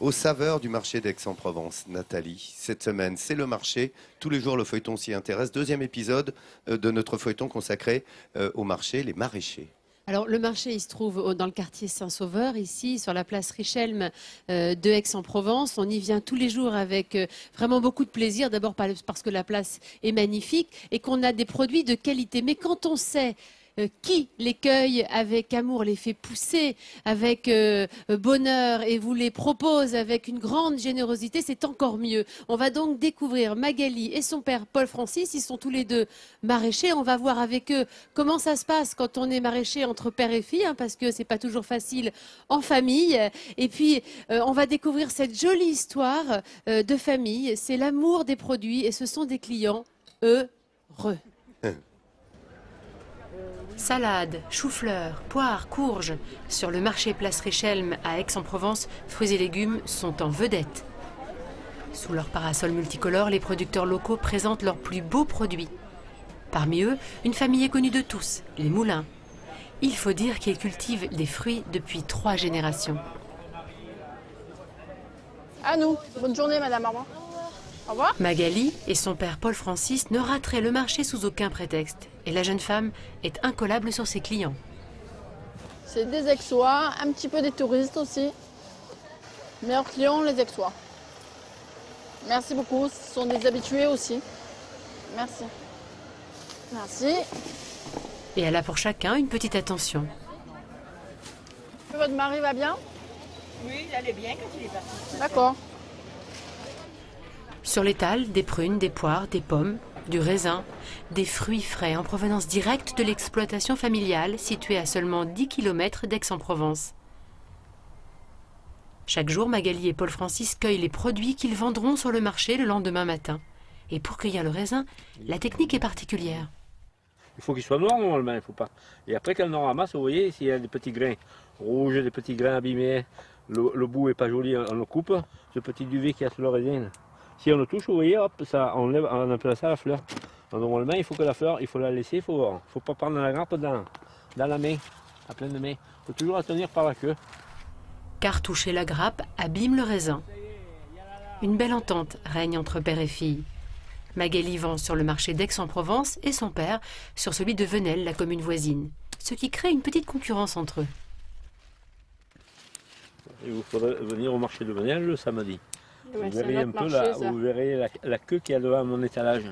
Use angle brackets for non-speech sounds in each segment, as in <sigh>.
Aux saveurs du marché d'Aix-en-Provence, Nathalie, cette semaine, c'est le marché. Tous les jours, le feuilleton s'y intéresse. Deuxième épisode euh, de notre feuilleton consacré euh, au marché, les maraîchers. Alors le marché, il se trouve dans le quartier Saint-Sauveur, ici, sur la place Richelme euh, de Aix-en-Provence. On y vient tous les jours avec vraiment beaucoup de plaisir. D'abord parce que la place est magnifique et qu'on a des produits de qualité. Mais quand on sait qui les cueille avec amour, les fait pousser avec euh, bonheur et vous les propose avec une grande générosité, c'est encore mieux. On va donc découvrir Magali et son père Paul Francis. Ils sont tous les deux maraîchers. On va voir avec eux comment ça se passe quand on est maraîcher entre père et fille, hein, parce que c'est pas toujours facile en famille. Et puis, euh, on va découvrir cette jolie histoire de famille. C'est l'amour des produits et ce sont des clients heureux. Salades, choux-fleurs, poires, courges. Sur le marché Place Richelme à Aix-en-Provence, fruits et légumes sont en vedette. Sous leur parasol multicolore, les producteurs locaux présentent leurs plus beaux produits. Parmi eux, une famille est connue de tous, les Moulins. Il faut dire qu'ils cultivent des fruits depuis trois générations. À nous. Bonne journée, Madame Armand. Magali et son père Paul Francis ne rateraient le marché sous aucun prétexte. Et la jeune femme est incollable sur ses clients. C'est des Aixois, un petit peu des touristes aussi. Meilleurs clients, les Aixois. Merci beaucoup, ce sont des habitués aussi. Merci. Merci. Et elle a pour chacun une petite attention. Votre mari va bien? Oui, il allait bien quand il est parti. D'accord. Sur l'étal, des prunes, des poires, des pommes, du raisin, des fruits frais en provenance directe de l'exploitation familiale située à seulement 10 km d'Aix-en-Provence. Chaque jour, Magali et Paul Francis cueillent les produits qu'ils vendront sur le marché le lendemain matin. Et pour cueillir le raisin, la technique est particulière. Il faut qu'il soit noir normalement, il faut pas. Et après qu'elle en ramasse, vous voyez, s'il y a des petits grains rouges, des petits grains abîmés, le, bout est pas joli, on le coupe. Ce petit duvet qui a sur le raisin, si on le touche, vous voyez, hop, ça enlève, on appelle ça la fleur. normalement, il faut que la fleur, il faut la laisser, il faut, faut pas prendre la grappe dans, dans la main, à pleine main. Il faut toujours la tenir par la queue. Car toucher la grappe abîme le raisin. Une belle entente règne entre père et fille. Magali vend sur le marché d'Aix-en-Provence et son père sur celui de Venelle, la commune voisine, ce qui crée une petite concurrence entre eux. Il vous faudrait venir au marché de Venelle le samedi vous verrez un peu la, vous verrez la, queue qu'il y a devant mon étalage.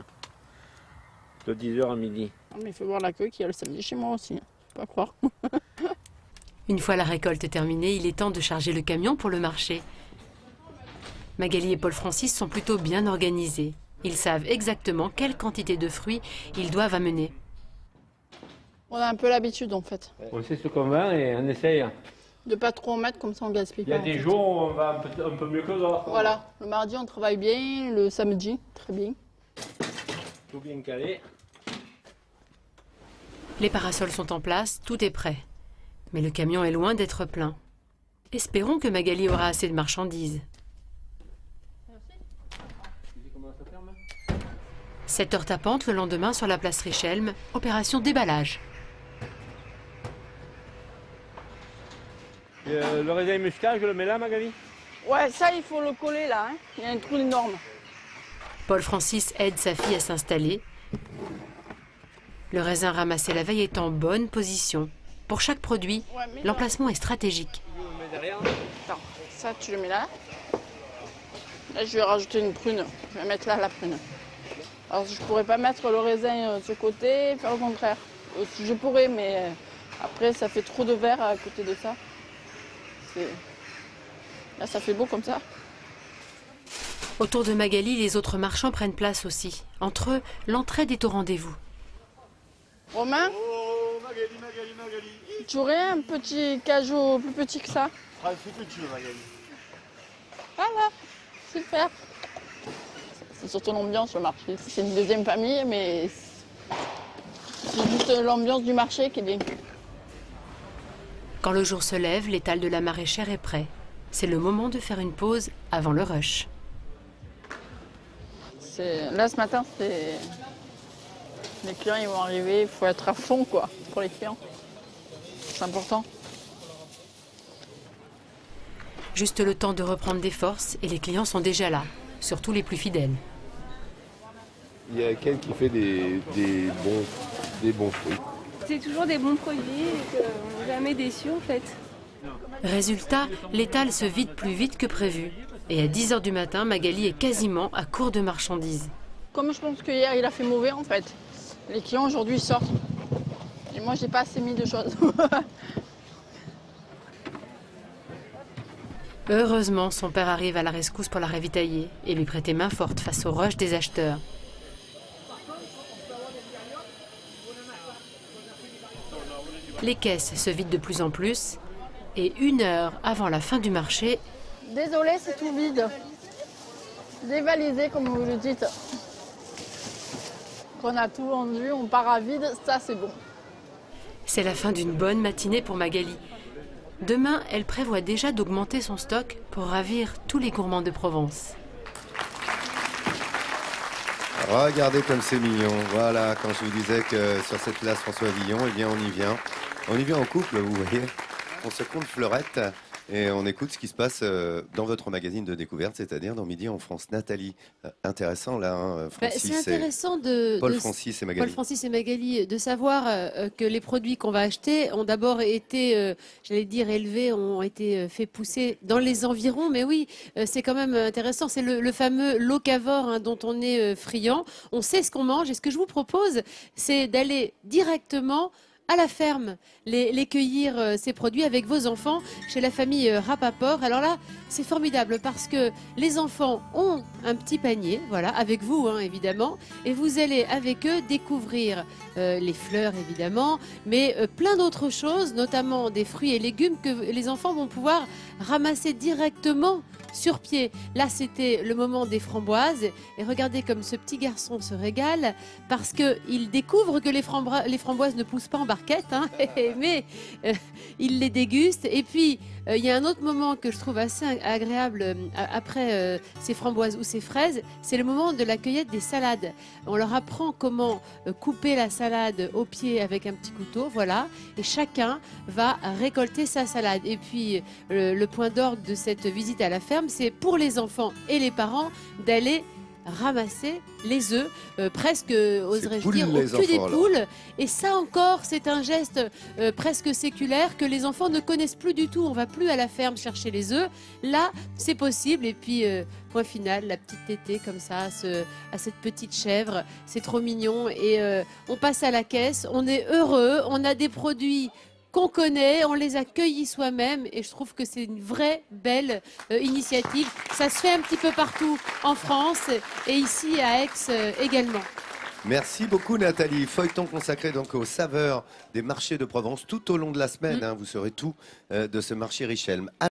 De 10h à midi. Mais il faut voir la queue qu'il y a le samedi chez moi aussi. Pas croire. <laughs> Une fois la récolte terminée, il est temps de charger le camion pour le marché. Magali et Paul Francis sont plutôt bien organisés. Ils savent exactement quelle quantité de fruits ils doivent amener. On a un peu l'habitude en fait. On sait ce qu'on va et on essaye. De pas trop en mettre, comme ça on gaspille pas. Il y a des jours où on va un peu, mieux que d'autres. Voilà, le mardi on travaille bien, le samedi, très bien. Tout bien calé. Les parasols sont en place, tout est prêt. Mais le camion est loin d'être plein. Espérons que Magali aura assez de marchandises. 7 heures tapantes le lendemain sur la place Richelme, opération déballage. Euh, le raisin muscat, je le mets là, Magali? Ouais, ça, il faut le coller là. Hein. Il y a un trou énorme. Paul Francis aide sa fille à s'installer. Le raisin ramassé la veille est en bonne position. Pour chaque produit, l'emplacement est stratégique. Attends, ça, tu le mets là. Là, je vais rajouter une prune. Je vais mettre là la prune. Alors, je pourrais pas mettre le raisin euh, de ce côté faire le contraire. Euh, je pourrais, mais après, ça fait trop de verre à côté de ça. Là, ça fait beau comme ça. Autour de Magali, les autres marchands prennent place aussi. Entre eux, l'entraide est au rendez-vous. Romain Oh, Magali, Magali, Magali. Tu aurais un petit cajou plus petit que ça Ah, c'est que tu veux, Magali. Voilà, super. C'est surtout l'ambiance, le marché. C'est une deuxième famille, mais c'est juste l'ambiance du marché qui est bien. Quand le jour se lève, l'étal de la maraîchère est prêt. C'est le moment de faire une pause avant le rush. Là, ce matin, c'est... Les clients, ils vont arriver, il faut être à fond, quoi, pour les clients. C'est important. Juste le temps de reprendre des forces et les clients sont déjà là, surtout les plus fidèles. Il y a quelqu'un qui fait des, des bons, des bons fruits. C'est toujours des bons produits et qu'on n'est jamais déçu en fait. Résultat, l'étal se vide plus vite que prévu. Et à 10h du matin, Magali est quasiment à court de marchandises. Comme je pense que hier il a fait mauvais en fait, les clients aujourd'hui sortent. Et moi j'ai pas assez mis de choses. <laughs> Heureusement, son père arrive à la rescousse pour la ravitailler et lui prêter main forte face au rush des acheteurs. Les caisses se vident de plus en plus et une heure avant la fin du marché, Désolé, c'est tout vide. Dévalisé comme vous le dites. Qu'on a tout vendu, on part à vide, ça c'est bon. c'est la fin d'une bonne matinée pour Magali. Demain, elle prévoit déjà d'augmenter son stock pour ravir tous les gourmands de Provence. Regardez comme c'est mignon. Voilà, quand je vous disais que sur cette place François Villon, eh bien on y vient. On y vient en couple, vous voyez. On se compte fleurette et on écoute ce qui se passe euh, dans votre magazine de découverte, c'est-à-dire dans Midi en France. Nathalie, euh, intéressant là, hein, Bah, Francis c'est intéressant de, Paul de- Francis et Paul Magali. Francis et Magali, de savoir euh, que les produits qu'on va acheter ont d'abord été, j'allais dire, élevés, ont été faits pousser dans les environs. Mais oui, c'est quand même intéressant. C'est le, le fameux locavore hein, dont on est friand. On sait ce qu'on mange. Et ce que je vous propose, c'est d'aller directement à la ferme, les, cueillir euh, ces produits avec vos enfants chez la famille euh, Rapaport. Alors là, c'est formidable parce que les enfants ont un petit panier, voilà, avec vous hein, évidemment, et vous allez avec eux découvrir euh, les fleurs évidemment, mais euh, plein d'autres choses, notamment des fruits et légumes que les enfants vont pouvoir ramasser directement sur pied. Là, c'était le moment des framboises. Et regardez comme ce petit garçon se régale parce qu'il découvre que les, framboises ne poussent pas en barquette, hein, <laughs> mais euh, il les déguste. Et puis, euh, il y a un autre moment que je trouve assez ag- agréable euh, après ces framboises ou ces fraises, c'est le moment de la cueillette des salades. On leur apprend comment couper la salade au pied avec un petit couteau, voilà, et chacun va récolter sa salade. Et puis, le, le point d'orgue de cette visite à la ferme, c'est pour les enfants et les parents d'aller ramasser les œufs, euh, presque, euh, oserais-je dire, au cul des là. poules. Et ça encore, c'est un geste euh, presque séculaire que les enfants ne connaissent plus du tout. On va plus à la ferme chercher les œufs. Là, c'est possible. Et puis, euh, point final, la petite tétée comme ça, à, ce- à cette petite chèvre, c'est trop mignon. Et on passe à la caisse, on est heureux, on a des produits qu'on connaît, on les a cueillis soi-même et je trouve que c'est une vraie belle euh, initiative. Ça se fait un petit peu partout en France et ici à Aix euh, également. Merci beaucoup Nathalie. Feuilleton consacré donc aux saveurs des marchés de Provence tout au long de la semaine. Mm. hein, vous saurez tout euh, de ce marché Richelme.